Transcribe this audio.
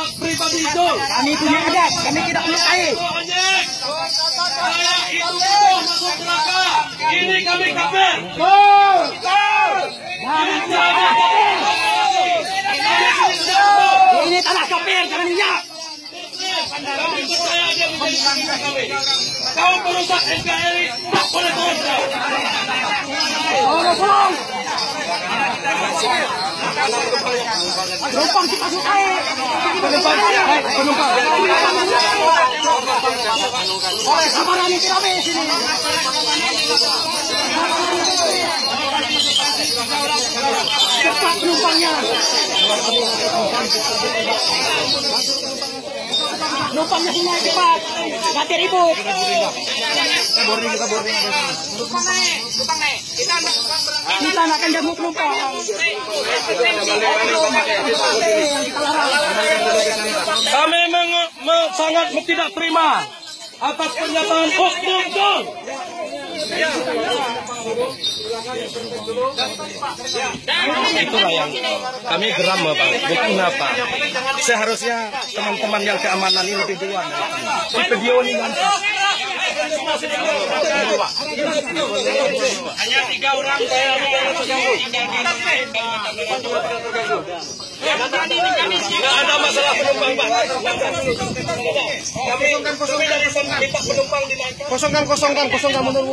anak pribadi itu. Kami punya adat, kami tidak anjing. Saya itu masuk neraka. Ini kami kafir. Ini tanah kafir, jangan. Kami percaya dia menjadi kami. Kau merusak NKRI, tak boleh kau. Penumpang kita sukai. Penumpang, penumpang. Oleh ini tidak habis ini. Cepat penumpangnya. Penumpangnya semua cepat. Nanti ribut. Kita nak akan jamu penumpang. Kami sangat tidak terima atas pernyataan Oknum John. itulah yang kami geram Bapak. Bukti apa? Seharusnya teman-teman yang keamanan ini lebih duluan. Di video ini nanti. Hanya tiga orang Tidak ada masalah penumpang Pak. Kosongkan, kosongkan, kosongkan, mundur.